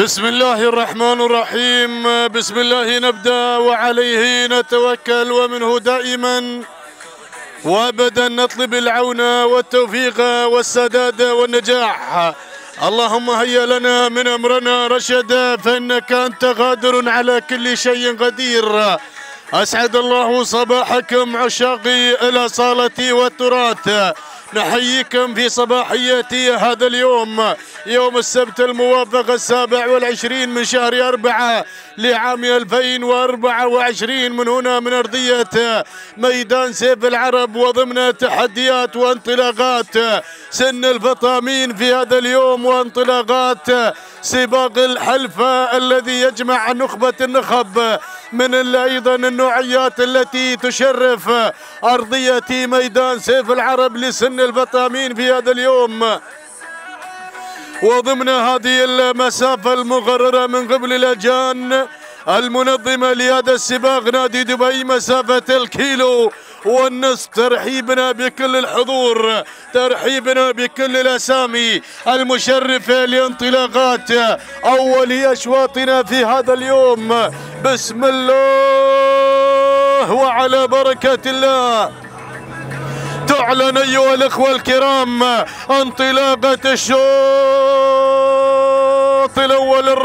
بسم الله الرحمن الرحيم. بسم الله نبدأ وعليه نتوكل ومنه دائما. وابدا نطلب العون والتوفيق والسداد والنجاح. اللهم هيا لنا من أمرنا رشدا فإنك أنت قادر على كل شيء قدير. أسعد الله صباحكم عشاقي الاصاله والتراث. نحييكم في صباحية هذا اليوم يوم السبت الموافق السابع والعشرين من شهر أربعة لعام 2024 من هنا من أرضية ميدان سيف العرب وضمن تحديات وانطلاقات سن الفطامين في هذا اليوم وانطلاقات سباق الحلفة الذي يجمع نخبة النخب. من أيضا النوعيات التي تشرف أرضية ميدان سيف العرب لسن الفطامين في هذا اليوم. وضمن هذه المسافة المقررة من قبل الأجان المنظمة لهذا السباق نادي دبي مسافة الكيلو والنصف. ترحيبنا بكل الحضور ترحيبنا بكل الأسامي. المشرفة لانطلاقات أول أشواطنا في هذا اليوم بسم الله وعلى بركة الله. تعلن أيها الأخوة الكرام انطلاقة الشوط الأول الرئيسي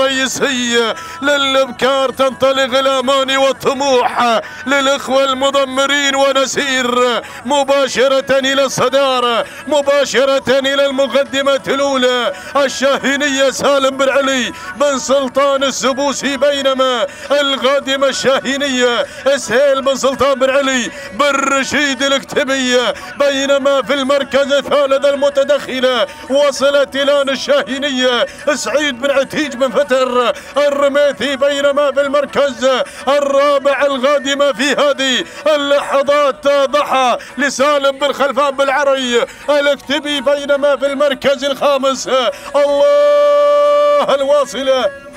للإبكار تنطلق الاماني والطموح للإخوة المضمرين ونسير مباشرة إلى الصدارة مباشرة إلى المقدمة الأولى. الشاهينية سالم بن علي بن سلطان السبوسي بينما القادمه الشاهينية سهيل بن سلطان بن علي بن رشيد الاكتبيه بينما في المركز الثالث المتدخلة وصلت الان الشاهينيه سعيد بن عتيج بن فتر الرميثي بينما في المركز الرابع القادمة في هذه اللحظات ضحى لسالم بن خلفان بالعري الاكتبي بينما في المركز الخامس الله الواصلة.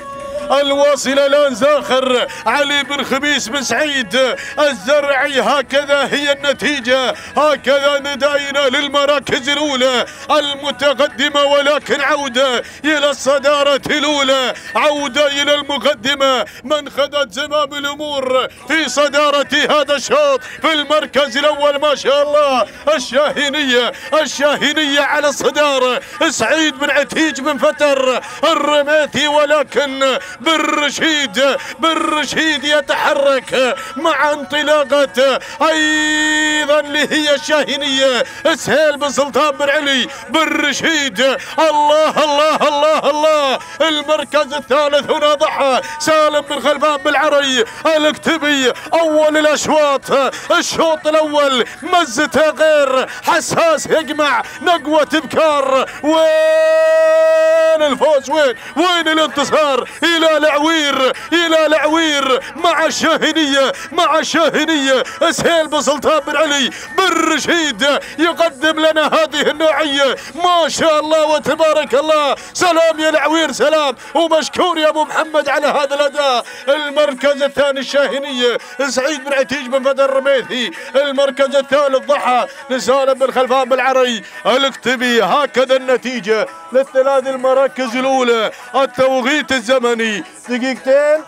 الواصلة الآن زاخر. علي بن خميس بن سعيد الزرعي هكذا هي النتيجة. هكذا ندائنا للمراكز الأولى المتقدمة ولكن عودة إلى الصدارة الأولى. عودة إلى المقدمة. من خذت زمام الأمور في صدارة هذا الشوط في المركز الأول ما شاء الله. الشاهينية الشاهينية على الصدارة. سعيد بن عتيج بن فتر الرميثي ولكن بن رشيد بن رشيد يتحرك مع انطلاقة. أيضا اللي هي الشاهينية سهيل بن سلطان بن علي بن رشيد الله الله الله الله. المركز الثالث هنا ضحى. سالم بن خلفان بالعري الأكتبي أول الأشواط. الشوط الأول مزته غير حساس يجمع نقوة بكار وين؟ الفوز؟ وين؟ وين الانتصار؟ إلى العوير إلى العوير مع الشاهنية مع الشاهنية سهيل بن سلطان بن علي بن رشيد يقدم لنا هذه النوعية. ما شاء الله وتبارك الله. سلام يا العوير سلام. ومشكور يا أبو محمد على هذا الأداء. المركز الثاني الشاهنية سعيد بن عتيج بن بدر الرميثي. المركز الثالث ضحى لسالم بن خلفان بالعري الاكتبي هكذا النتيجة للثلاث المراكز الأولى التوقيت الزمني. دقيقتين.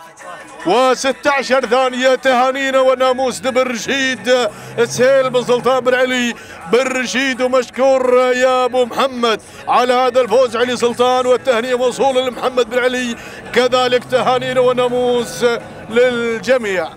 و16 ثانية تهانينا وناموس بن رشيد. سهيل بن سلطان بن علي بن رشيد ومشكور يا أبو محمد. على هذا الفوز علي سلطان والتهنئة موصولة لمحمد بن علي. كذلك تهانينا وناموس للجميع.